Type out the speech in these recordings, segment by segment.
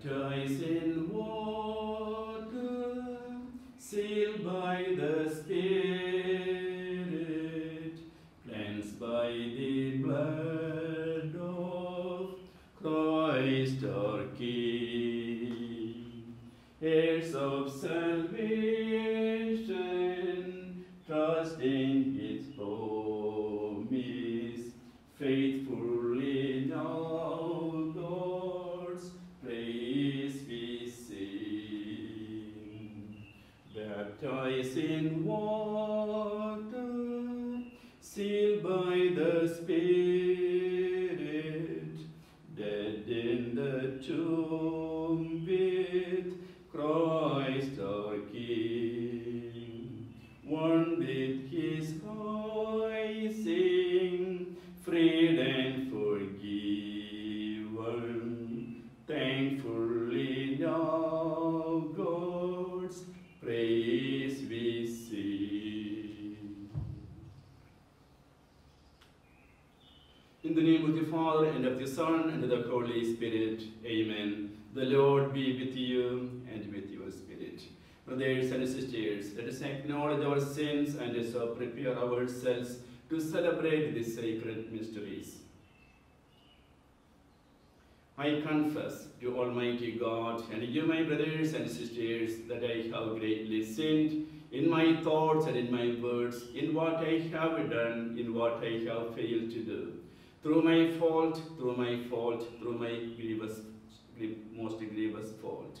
Baptized in water, sealed by the Spirit, cleansed by the blood of Christ our King, heirs of salvation, Baptized in water, sealed by the Spirit, sins and so prepare ourselves to celebrate the sacred mysteries. I confess to Almighty God and you, my brothers and sisters, that I have greatly sinned in my thoughts and in my words, in what I have done, in what I have failed to do. Through my fault, through my fault, through my grievous, most grievous fault.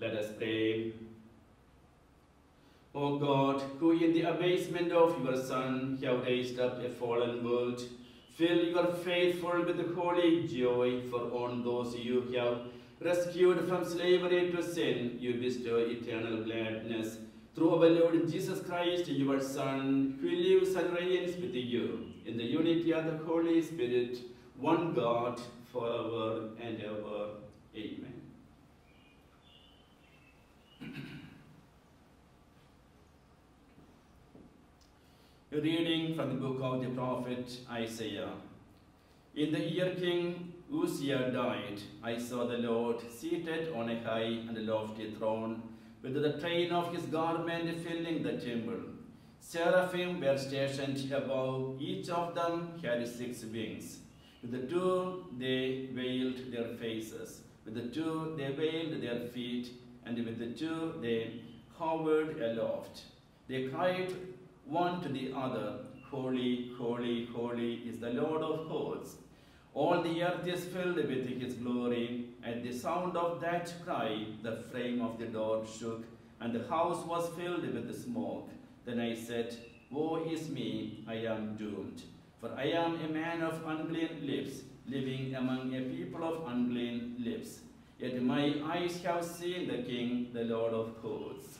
Let us pray. O God, who in the abasement of your Son have raised up a fallen world, fill your faithful with holy joy, for on those you have rescued from slavery to sin, you bestow eternal gladness. Through our Lord Jesus Christ, your Son, who lives and reigns with you in the unity of the Holy Spirit, one God, forever and ever. Amen. A reading from the book of the prophet Isaiah. In the year King Uzziah died, I saw the Lord seated on a high and lofty throne, with the train of his garment filling the temple. Seraphim were stationed above, each of them had six wings. With the two they veiled their faces, with the two they veiled their feet, and with the two they hovered aloft. They cried one to the other, Holy, holy, holy is the Lord of hosts. All the earth is filled with his glory. At the sound of that cry, the frame of the door shook, and the house was filled with the smoke. Then I said, Woe is me, I am doomed. For I am a man of unclean lips, living among a people of unclean lips. Yet my eyes have seen the King, the Lord of hosts.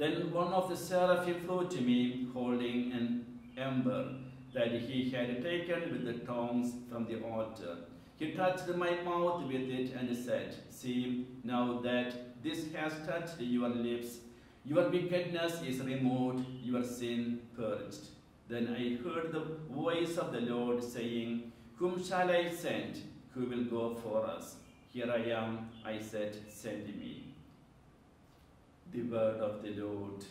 Then one of the seraphim flew to me, holding an ember that he had taken with the tongs from the altar. He touched my mouth with it and said, See, now that this has touched your lips, your wickedness is removed, your sin purged. Then I heard the voice of the Lord saying, Whom shall I send? Who will go for us? Here I am, I said, send me. The word of the Lord.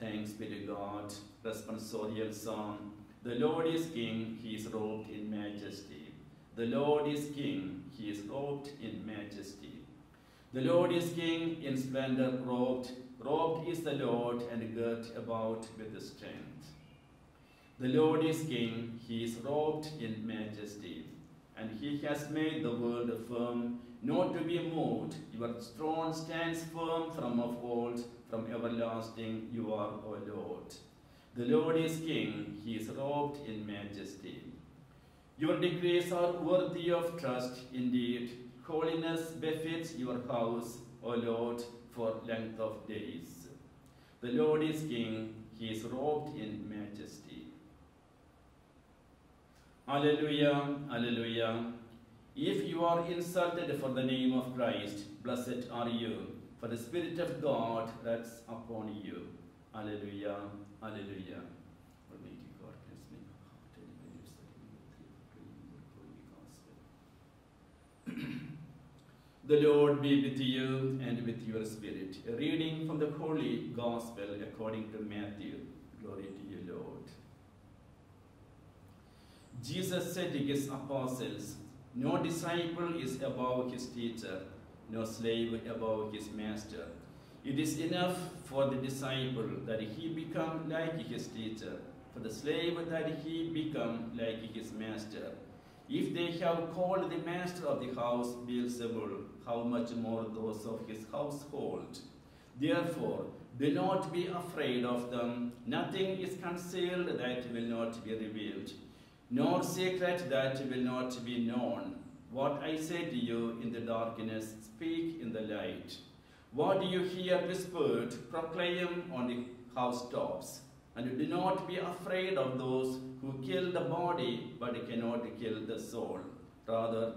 Thanks be to God. Responsorial song. The Lord is King, he is robed in majesty. The Lord is King, he is robed in majesty. The Lord is King, in splendor robed. Robed is the Lord, and girt about with strength. The Lord is King, he is robed in majesty. And he has made the world firm, not to be moved. Your throne stands firm from of old, from everlasting you are, O Lord. The Lord is King, he is robed in majesty. Your decrees are worthy of trust indeed. holiness befits your house, O Lord, for length of days. The Lord is King, he is robed in majesty. Alleluia, Alleluia. If you are insulted for the name of Christ, blessed are you, for the Spirit of God rests upon you. Holy gospel. The Lord be with you and with your spirit. A reading from the Holy Gospel according to Matthew. Glory to you, Lord. Jesus said to his apostles, No disciple is above his teacher, no slave above his master. It is enough for the disciple that he become like his teacher, for the slave that he become like his master. If they have called the master of the house Beelzebul, how much more those of his household? Therefore, do not be afraid of them. Nothing is concealed that will not be revealed, nor secret that will not be known. What I say to you in the darkness, speak in the light. What do you hear whispered, proclaim on the housetops. And do not be afraid of those who kill the body but cannot kill the soul. Rather,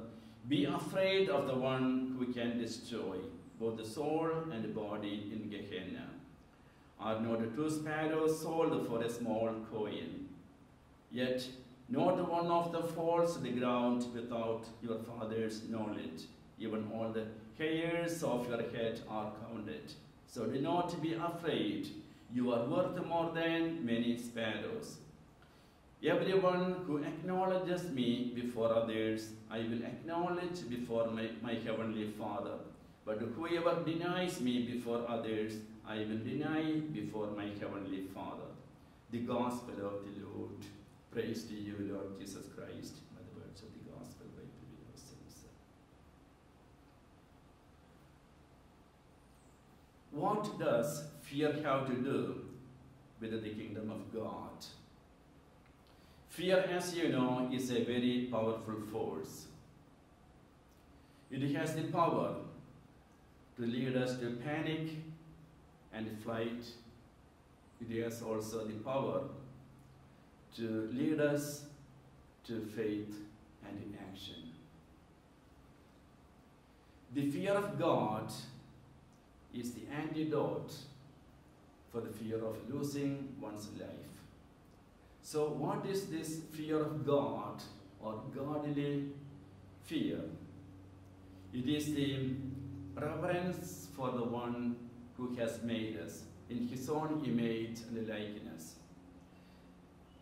be afraid of the one who can destroy both the soul and the body in Gehenna. Are not two sparrows sold for a small coin? Yet not one of them falls to the ground without your father's knowledge. Even all the hairs of your head are counted. So do not be afraid. You are worth more than many sparrows. Everyone who acknowledges me before others, I will acknowledge before my, my heavenly Father. But whoever denies me before others, I will deny before my heavenly Father. The Gospel of the Lord. Praise to you, Lord Jesus Christ, by the words of the Gospel, by sins. What does fear have to do with the kingdom of God? Fear, as you know, is a very powerful force. It has the power to lead us to panic and flight. It has also the power to lead us to faith and action. The fear of God is the antidote for the fear of losing one's life. So, what is this fear of God or godly fear? It is the reverence for the one who has made us in his own image and likeness.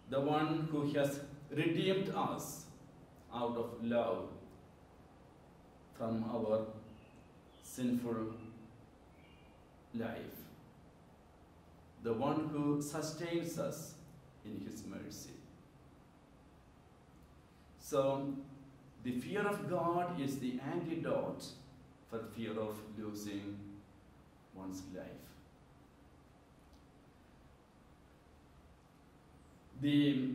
The one who has redeemed us out of love from our sinful life. The one who sustains us in his mercy. So, the fear of God is the antidote for fear of losing one's life. The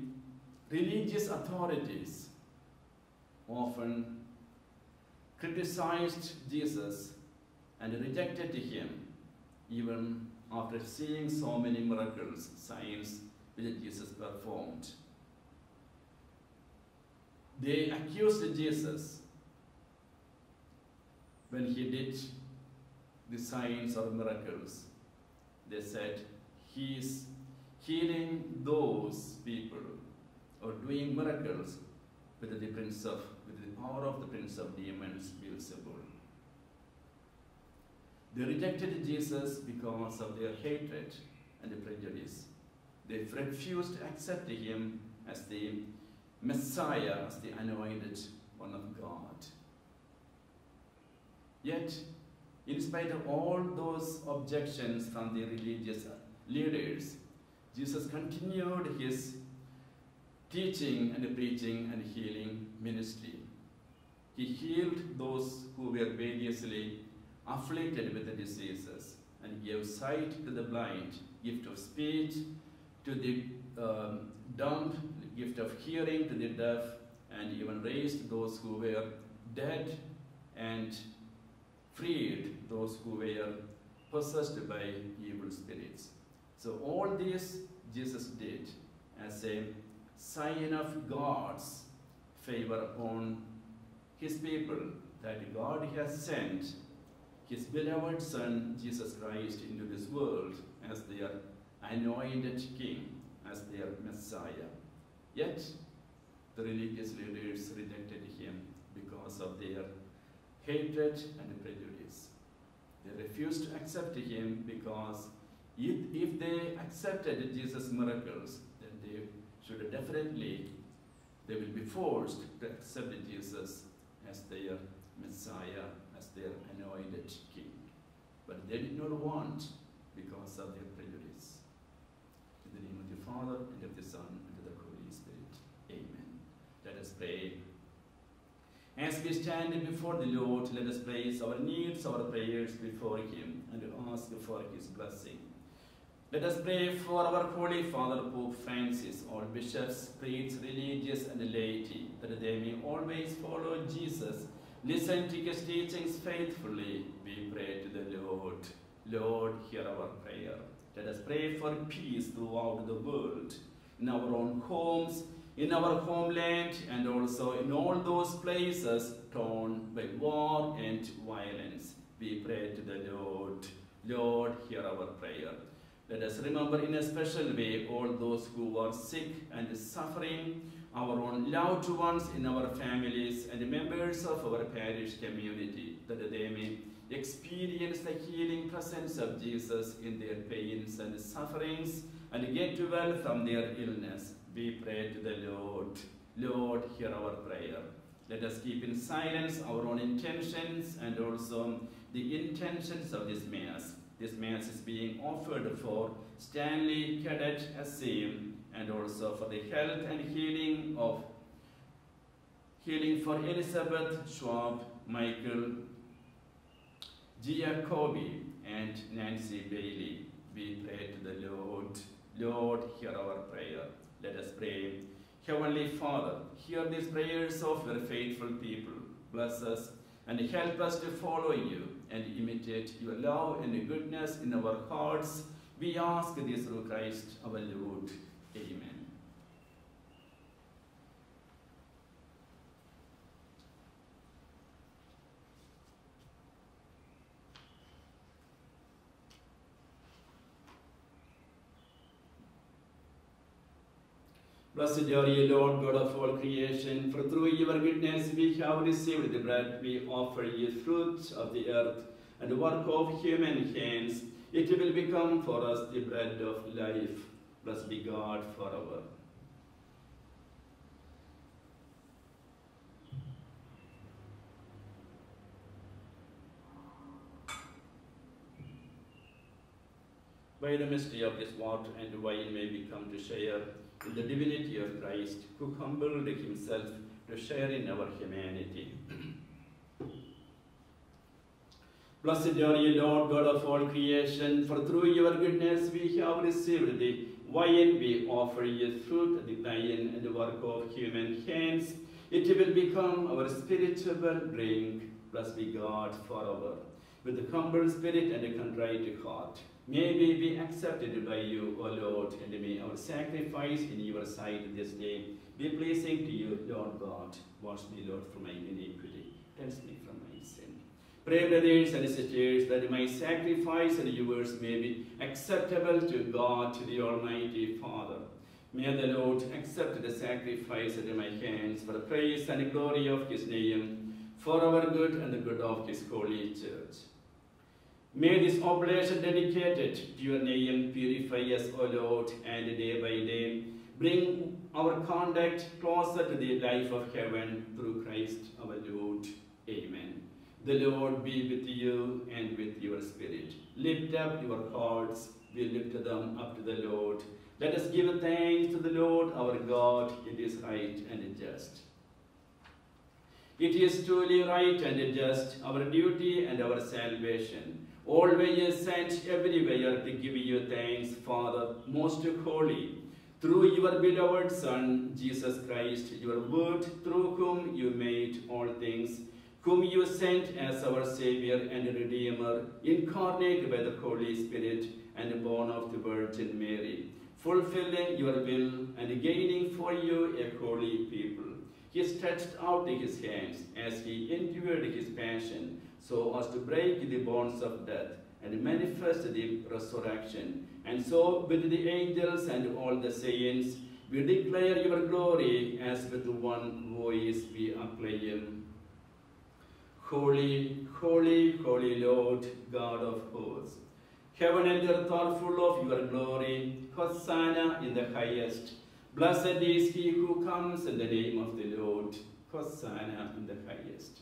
religious authorities often criticized Jesus and rejected him even after seeing so many miracles, signs which Jesus performed. They accused Jesus when he did the signs or miracles. They said, he is healing those people or doing miracles with the prince of, with the power of the prince of demons, Beelzebul. They rejected Jesus because of their hatred and prejudice. They refused to accept him as the Messiah, as the anointed one of God. Yet, in spite of all those objections from the religious leaders, Jesus continued his teaching and preaching and healing ministry. He healed those who were variously afflicted with the diseases and gave sight to the blind, gift of speech to the um, dumb, gift of hearing to the deaf, and even raised those who were dead and freed those who were possessed by evil spirits. So all this Jesus did as a sign of God's favor upon his people, that God has sent his beloved Son, Jesus Christ, into this world as their anointed King, as their Messiah. Yet, the religious leaders rejected him because of their hatred and prejudice. They refused to accept him because if, if they accepted Jesus' miracles, then they should definitely, they will be forced to accept Jesus as their Messiah, as their anointed King. But they did not want because of their prejudice. In the name of the Father, and of the Son, and of the Holy Spirit. Amen. Let us pray. As we stand before the Lord, let us place our needs, our prayers before Him, and ask for His blessing. Let us pray for our Holy Father Pope Francis, all bishops, priests, religious, and laity, that they may always follow Jesus, listen to his teachings faithfully. We pray to the Lord. Lord, hear our prayer. Let us pray for peace throughout the world, in our own homes, in our homeland, and also in all those places torn by war and violence. We pray to the Lord. Lord, hear our prayer. Let us remember in a special way all those who are sick and suffering, our own loved ones in our families and members of our parish community, that they may experience the healing presence of Jesus in their pains and sufferings and get well from their illness. We pray to the Lord. Lord, hear our prayer. Let us keep in silence our own intentions and also the intentions of this Mass. This Mass is being offered for Stanley Cadet Assim and also for the health and healing of healing for Elizabeth Schwab, Michael Giacobi, and Nancy Bailey. We pray to the Lord. Lord, hear our prayer. Let us pray. Heavenly Father, hear these prayers of your faithful people. Bless us and help us to follow you and imitate your love and goodness in our hearts. We ask this through Christ our Lord. Amen. Blessed are you, Lord God of all creation, for through your goodness we have received the bread we offer you, fruit of the earth and the work of human hands. It will become for us the bread of life. Blessed be God forever. By the mystery of this water and wine may we come to share in the divinity of Christ, who humbled himself to share in our humanity. Blessed are you, Lord God of all creation, for through your goodness we have received the wine we offer you, fruit, the lion and the work of human hands. It will become our spiritual drink. Blessed be God forever. With a humble spirit and a contrite heart, may we be accepted by you, O Lord, and may our sacrifice in your sight this day be pleasing to you, Lord God. Wash me, Lord, from my iniquity. Cleanse me from my sin. Pray, brothers and sisters, that my sacrifice and yours may be acceptable to God, to the Almighty Father. May the Lord accept the sacrifice at my hands for the praise and glory of his name, for our good and the good of his holy church. May this oblation dedicated to your name purify us, O Lord, and day by day bring our conduct closer to the life of heaven through Christ our Lord. Amen. The Lord be with you and with your spirit. Lift up your hearts. We lift them up to the Lord. Let us give thanks to the Lord our God. It is right and just. It is truly right and just, our duty and our salvation. Always and everywhere to give you thanks, Father, most holy, through your beloved Son, Jesus Christ, your word, through whom you made all things. whom you sent as our Savior and Redeemer, incarnate by the Holy Spirit and born of the Virgin Mary, fulfilling your will and gaining for you a holy people. He stretched out his hands as he endured his passion, so as to break the bonds of death and manifest the resurrection. And so, with the angels and all the saints, we declare your glory as with one voice we acclaim. Holy, holy, holy Lord, God of hosts. Heaven and earth are full of your glory. Hosanna in the highest. Blessed is he who comes in the name of the Lord. Hosanna in the highest.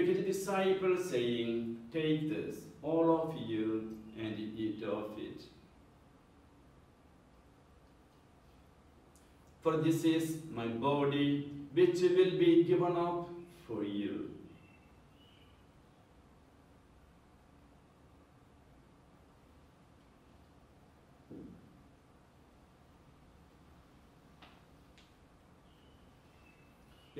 his disciples, saying, Take this, all of you, and eat of it. For this is my body, which will be given up for you.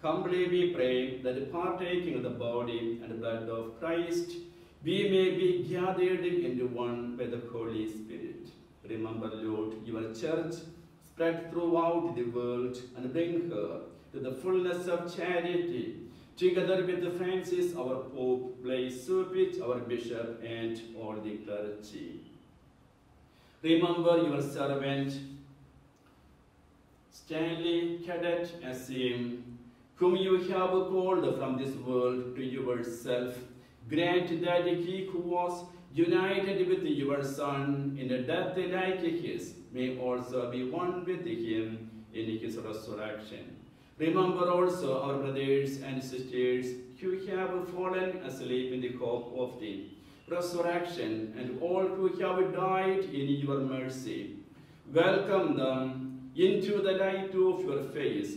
Humbly we pray that partaking of the body and blood of Christ, we may be gathered into one by the Holy Spirit. Remember, Lord, your church spread throughout the world and bring her to the fullness of charity, together with the Francis, our Pope, Blase Cupich, our Bishop, and all the clergy. Remember your servant, Stanley Cadet Asim, whom you have called from this world to yourself. Grant that he who was united with your Son in a death like his may also be one with him in his resurrection. Remember also our brothers and sisters who have fallen asleep in the hope of the resurrection and all who have died in your mercy. Welcome them into the light of your face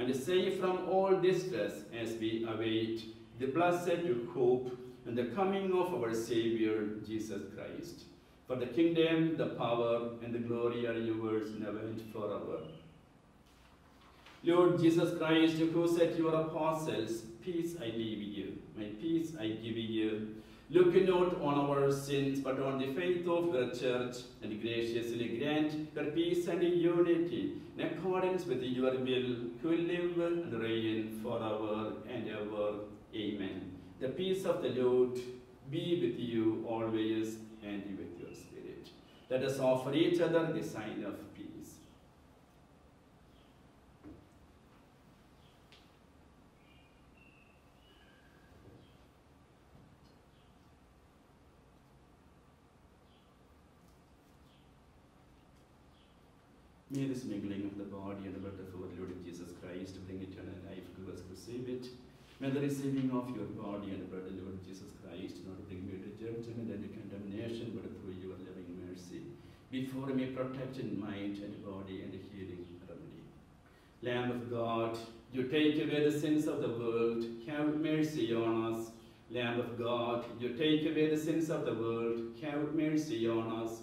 and save from all distress as we await the blessed hope and the coming of our Savior, Jesus Christ. For the kingdom, the power, and the glory are yours now and forever. Lord Jesus Christ, who said to your apostles, Peace I leave you, my peace I give you. Look not on our sins, but on the faith of the church, and graciously grant her peace and unity in accordance with your will, who will live and reign forever and ever. Amen. The peace of the Lord be with you always and with your spirit. Let us offer each other the sign of peace. May this mingling of the body and the blood of our Lord Jesus Christ bring eternal life to us who receive it. May the receiving of your body and the blood, of Lord Jesus Christ, not bring me to judgment and condemnation, but through your loving mercy, before me protect in mind and body and healing remedy. Lamb of God, you take away the sins of the world, have mercy on us. Lamb of God, you take away the sins of the world, have mercy on us.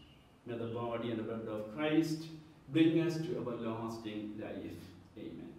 May the body and the blood of Christ bring us to everlasting life. Amen.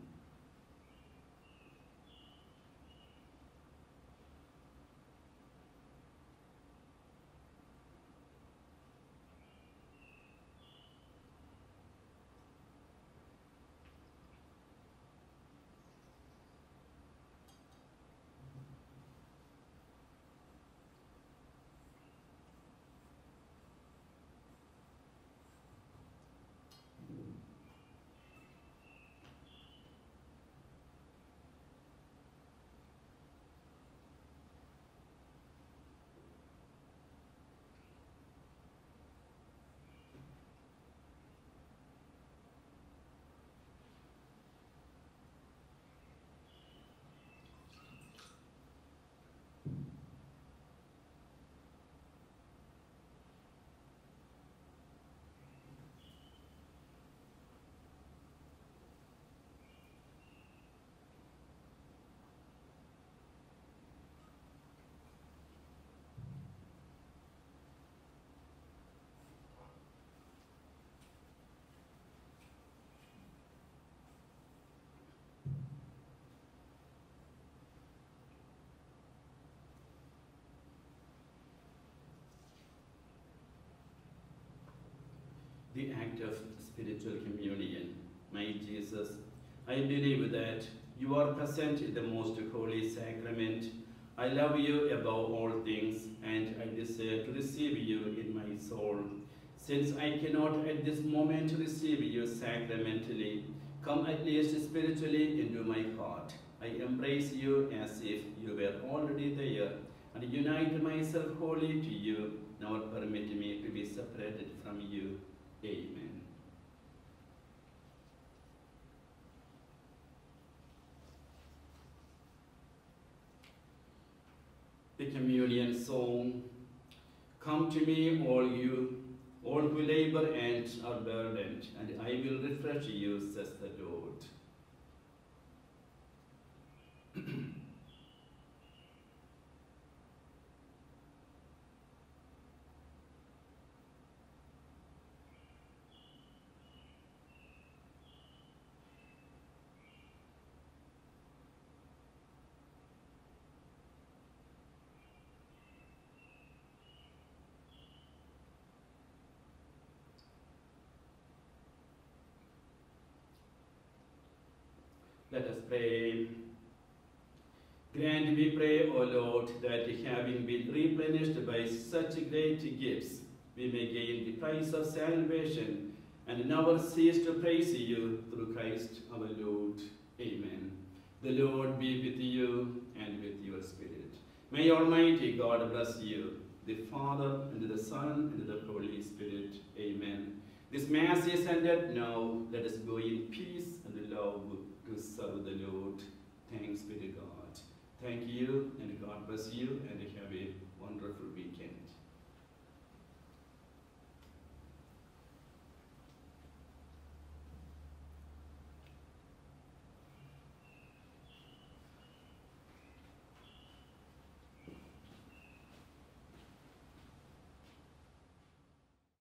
The act of spiritual communion. My Jesus, I believe that you are present in the most holy sacrament. I love you above all things, and I desire to receive you in my soul. Since I cannot at this moment receive you sacramentally, come at least spiritually into my heart. I embrace you as if you were already there, and unite myself wholly to you. Now permit me to be separated from you. Amen. The communion song. Come to me, all you, all who labor and are burdened, and I will refresh you, says the Lord. Pray. Grant, we pray, O Lord, that having been replenished by such great gifts, we may gain the prize of salvation and never cease to praise you through Christ our Lord. Amen. The Lord be with you and with your spirit. May Almighty God bless you, the Father, and the Son, and the Holy Spirit. Amen. This Mass is ended now. Let us go in peace and love to serve the Lord. Thanks be to God. Thank you, and God bless you, and have a wonderful weekend.